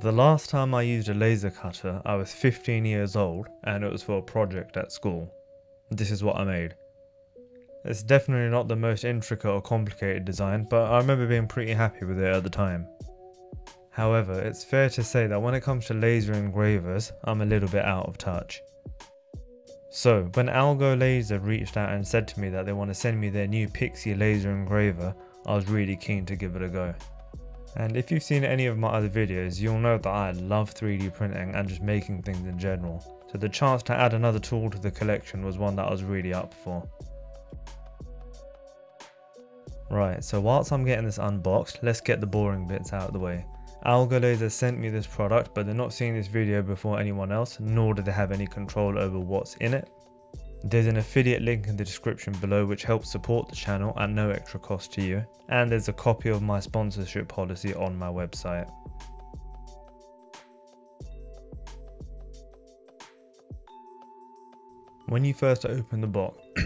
The last time I used a laser cutter, I was 15 years old and it was for a project at school. This is what I made. It's definitely not the most intricate or complicated design, but I remember being pretty happy with it at the time. However, it's fair to say that when it comes to laser engravers, I'm a little bit out of touch. So, when AlgoLaser reached out and said to me that they want to send me their new Pixi laser engraver, I was really keen to give it a go. And if you've seen any of my other videos, you'll know that I love 3D printing and just making things in general. So the chance to add another tool to the collection was one that I was really up for. Right, so whilst I'm getting this unboxed, let's get the boring bits out of the way. Algolaser sent me this product, but they're not seeing this video before anyone else, nor do they have any control over what's in it. There's an affiliate link in the description below which helps support the channel at no extra cost to you, and there's a copy of my sponsorship policy on my website. When you first open the box,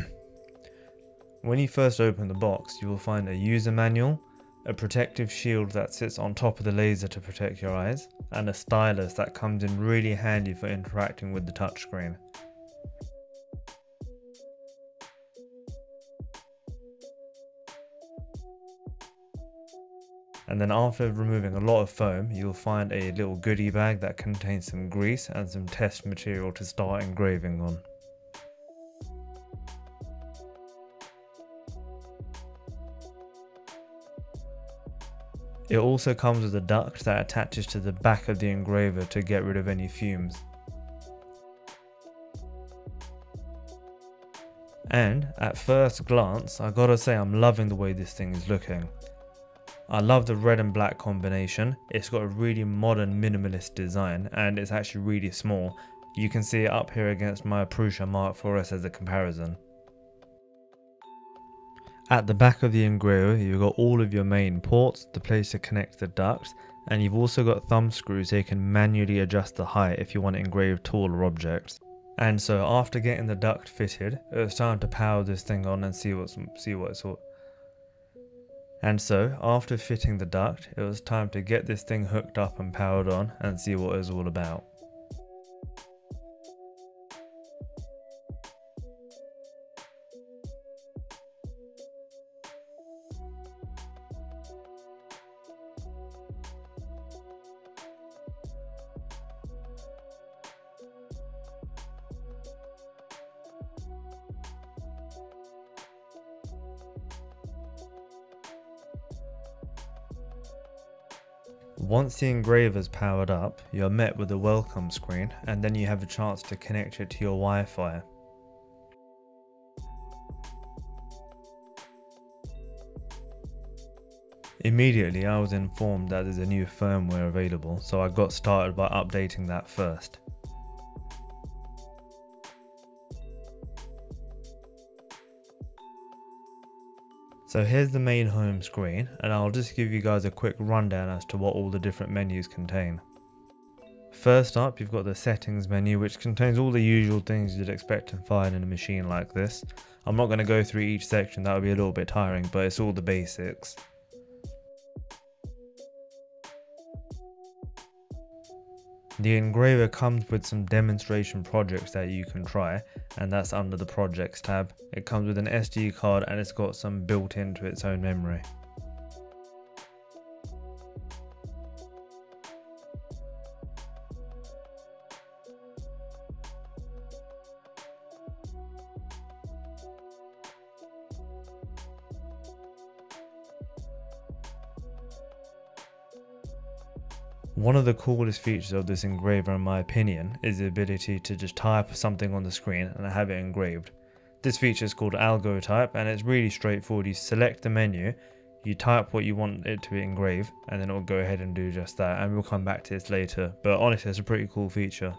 when you first open the box, you will find a user manual, a protective shield that sits on top of the laser to protect your eyes, and a stylus that comes in really handy for interacting with the touchscreen. And then after removing a lot of foam, you'll find a little goodie bag that contains some grease and some test material to start engraving on. It also comes with a duct that attaches to the back of the engraver to get rid of any fumes. And at first glance, I gotta say I'm loving the way this thing is looking. I love the red and black combination. It's got a really modern minimalist design and it's actually really small. You can see it up here against my Prusa Mark 4S as a comparison. At the back of the engraver, you've got all of your main ports, the place to connect the ducts, and you've also got thumb screws so you can manually adjust the height if you want to engrave taller objects. And so after getting the duct fitted, it was time to power this thing on and see what's see what it's all. And so after fitting the duct, it was time to get this thing hooked up and powered on and see what it was all about. Once the engraver is powered up, you're met with a welcome screen and then you have a chance to connect it to your Wi-Fi. Immediately I was informed that there's a new firmware available, so I got started by updating that first. So here's the main home screen and I'll just give you guys a quick rundown as to what all the different menus contain. First up you've got the settings menu which contains all the usual things you'd expect to find in a machine like this. I'm not going to go through each section, that would be a little bit tiring but it's all the basics. The engraver comes with some demonstration projects that you can try and that's under the projects tab. It comes with an SD card and it's got some built into its own memory. One of the coolest features of this engraver in my opinion is the ability to just type something on the screen and have it engraved. This feature is called Algo Type and it's really straightforward. You select the menu, you type what you want it to engrave and then it will go ahead and do just that and we'll come back to this later but honestly it's a pretty cool feature.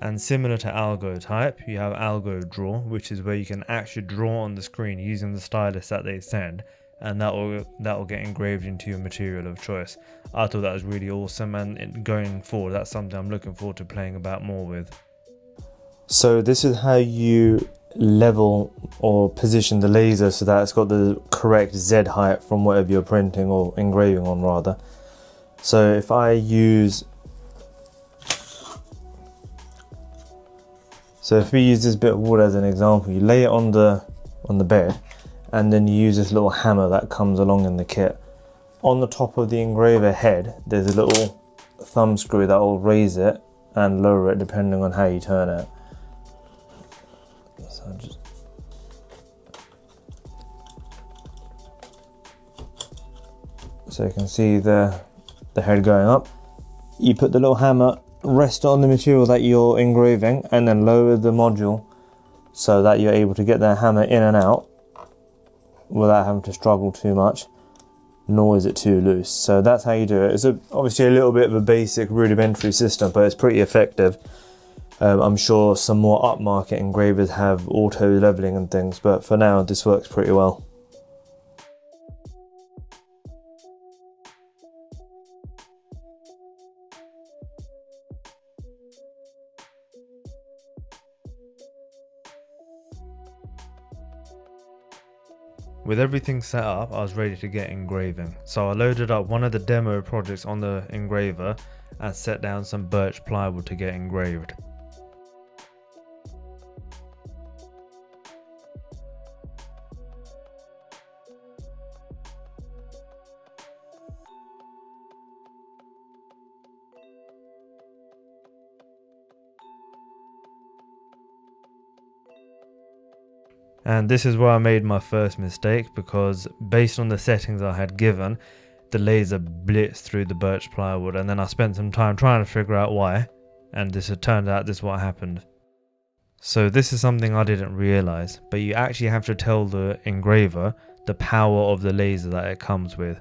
And similar to Algo type, you have Algo Draw, which is where you can actually draw on the screen using the stylus that they send, and that will that will get engraved into your material of choice. I thought that was really awesome, and going forward, that's something I'm looking forward to playing about more with. So this is how you level or position the laser so that it's got the correct Z height from whatever you're printing or engraving on rather. So if I use So if we use this bit of wood as an example, you lay it on the on the bed and then you use this little hammer that comes along in the kit. On the top of the engraver head, there's a little thumb screw that will raise it and lower it depending on how you turn it. So just so you can see the the head going up. You put the little hammer rest on the material that you're engraving and then lower the module so that you're able to get the hammer in and out without having to struggle too much nor is it too loose. So that's how you do it. It's a, obviously a little bit of a basic rudimentary system but it's pretty effective. Um, I'm sure some more upmarket engravers have auto leveling and things but for now this works pretty well With everything set up, I was ready to get engraving. So I loaded up one of the demo projects on the engraver and set down some birch plywood to get engraved. And this is where I made my first mistake because based on the settings I had given, the laser blitzed through the birch plywood and then I spent some time trying to figure out why and this had turned out this is what happened. So this is something I didn't realize, but you actually have to tell the engraver the power of the laser that it comes with.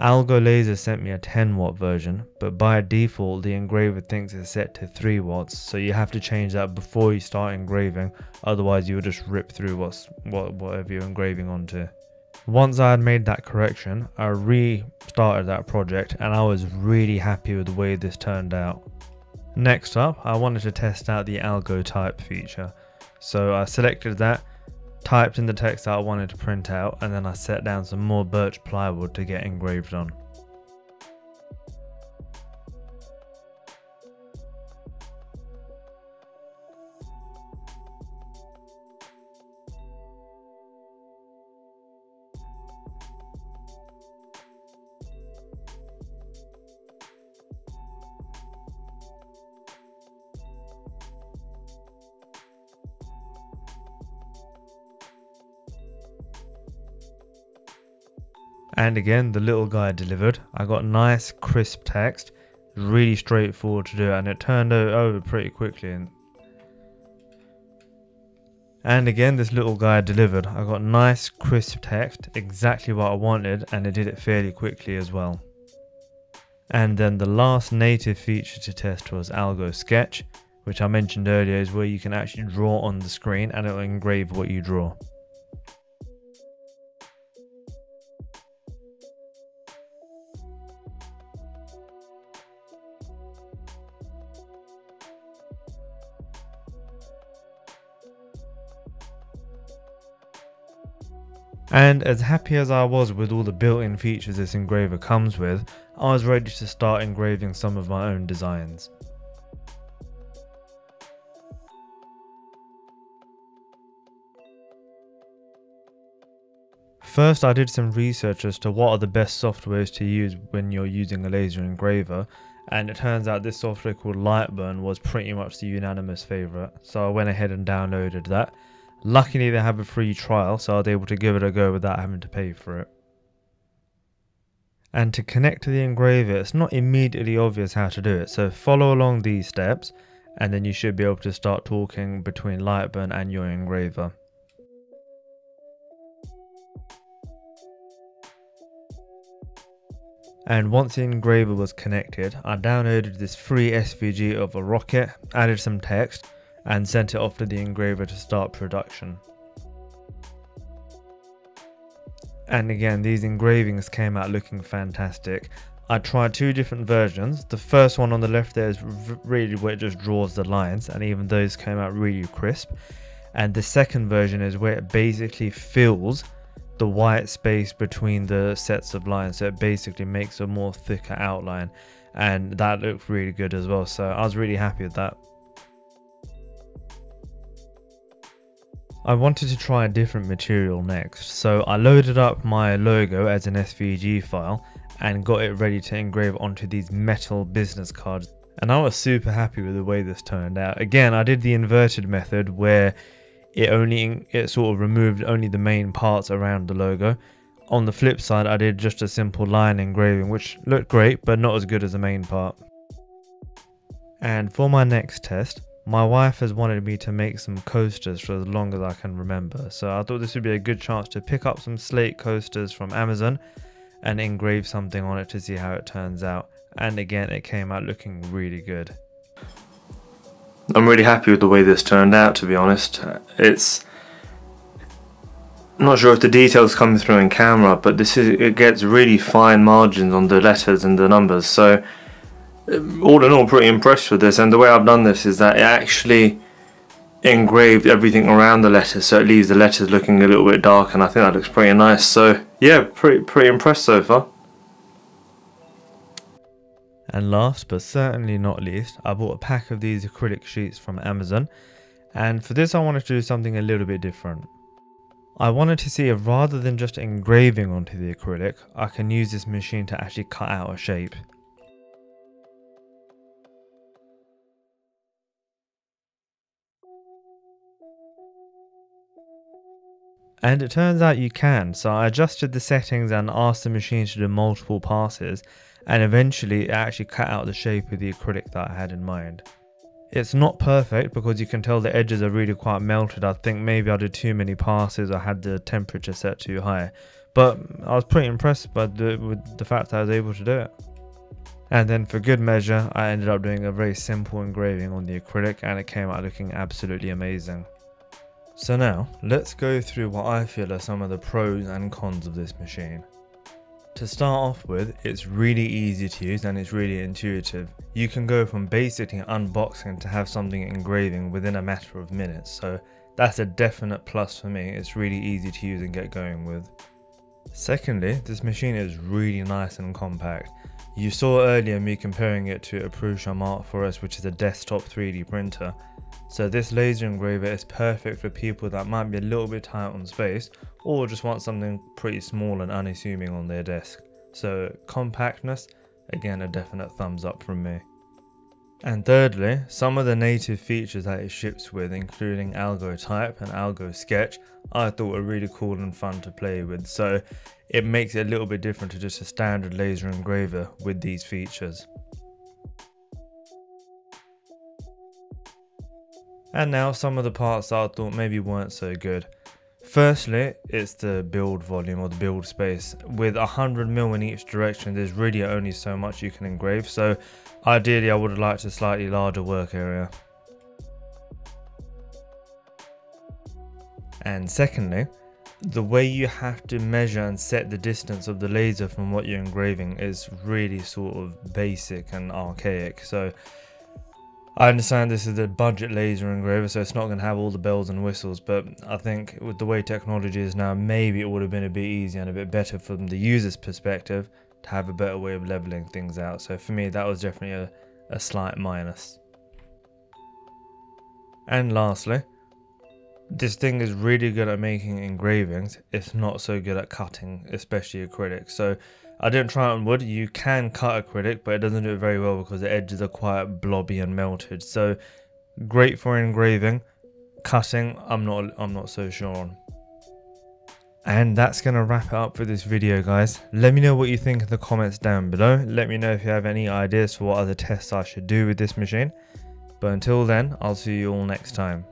AlgoLaser sent me a 10 watt version, but by default the engraver thinks it's set to 3 watts, so you have to change that before you start engraving, otherwise you will just rip through what's, what, whatever you're engraving onto. Once I had made that correction, I restarted that project and I was really happy with the way this turned out. Next up, I wanted to test out the Algo type feature, so I selected that typed in the text that I wanted to print out, and then I set down some more birch plywood to get engraved on. And again, the little guy delivered. I got nice, crisp text. Really straightforward to do, and it turned over pretty quickly. And, and again, this little guy delivered. I got nice, crisp text, exactly what I wanted, and it did it fairly quickly as well. And then the last native feature to test was Algo Sketch, which I mentioned earlier is where you can actually draw on the screen and it'll engrave what you draw. And as happy as I was with all the built-in features this engraver comes with, I was ready to start engraving some of my own designs. First I did some research as to what are the best softwares to use when you're using a laser engraver and it turns out this software called LightBurn was pretty much the unanimous favourite so I went ahead and downloaded that Luckily, they have a free trial, so I was able to give it a go without having to pay for it. And to connect to the engraver, it's not immediately obvious how to do it, so follow along these steps, and then you should be able to start talking between LightBurn and your engraver. And once the engraver was connected, I downloaded this free SVG of a rocket, added some text, and sent it off to the engraver to start production. And again, these engravings came out looking fantastic. I tried two different versions. The first one on the left there is really where it just draws the lines, and even those came out really crisp. And the second version is where it basically fills the white space between the sets of lines, so it basically makes a more thicker outline, and that looked really good as well. So I was really happy with that. I wanted to try a different material next, so I loaded up my logo as an SVG file and got it ready to engrave onto these metal business cards. And I was super happy with the way this turned out. Again, I did the inverted method where it only it sort of removed only the main parts around the logo. On the flip side, I did just a simple line engraving, which looked great, but not as good as the main part. And for my next test, my wife has wanted me to make some coasters for as long as I can remember, so I thought this would be a good chance to pick up some slate coasters from Amazon and engrave something on it to see how it turns out. And again, it came out looking really good. I'm really happy with the way this turned out, to be honest. It's not sure if the details come through in camera, but this is it gets really fine margins on the letters and the numbers. So all in all, pretty impressed with this. And the way I've done this is that it actually engraved everything around the letters, so it leaves the letters looking a little bit dark, and I think that looks pretty nice. So yeah, pretty pretty impressed so far. And last but certainly not least, I bought a pack of these acrylic sheets from Amazon. And for this I wanted to do something a little bit different. I wanted to see if rather than just engraving onto the acrylic, I can use this machine to actually cut out a shape. And it turns out you can, so I adjusted the settings and asked the machine to do multiple passes, and eventually it actually cut out the shape of the acrylic that I had in mind. It's not perfect because you can tell the edges are really quite melted. I think maybe I did too many passes or had the temperature set too high. But I was pretty impressed by the, with the fact that I was able to do it. And then for good measure, I ended up doing a very simple engraving on the acrylic and it came out looking absolutely amazing. So now, let's go through what I feel are some of the pros and cons of this machine. To start off with, it's really easy to use and it's really intuitive. You can go from basically unboxing to have something engraving within a matter of minutes, so that's a definite plus for me. It's really easy to use and get going with. Secondly, this machine is really nice and compact. You saw earlier me comparing it to a Prusa Mark 4S which is a desktop 3D printer. So this laser engraver is perfect for people that might be a little bit tight on space or just want something pretty small and unassuming on their desk. So compactness, again a definite thumbs up from me. And thirdly, some of the native features that it ships with, including Algo Type and Algo Sketch, I thought were really cool and fun to play with. So it makes it a little bit different to just a standard laser engraver with these features. And now some of the parts I thought maybe weren't so good. Firstly, it's the build volume or the build space. With 100mm in each direction, there's really only so much you can engrave, so ideally I would have liked a slightly larger work area. And secondly, the way you have to measure and set the distance of the laser from what you're engraving is really sort of basic and archaic. So I understand this is a budget laser engraver, so it's not going to have all the bells and whistles, but I think with the way technology is now, maybe it would have been a bit easier and a bit better from the user's perspective to have a better way of leveling things out. So for me, that was definitely a, a slight minus. And lastly, this thing is really good at making engravings. It's not so good at cutting, especially acrylic. So I didn't try it on wood. You can cut acrylic, but it doesn't do it very well because the edges are quite blobby and melted. So great for engraving. Cutting, I'm not I'm not so sure on. And that's going to wrap it up for this video, guys. Let me know what you think in the comments down below. Let me know if you have any ideas for what other tests I should do with this machine. But until then, I'll see you all next time.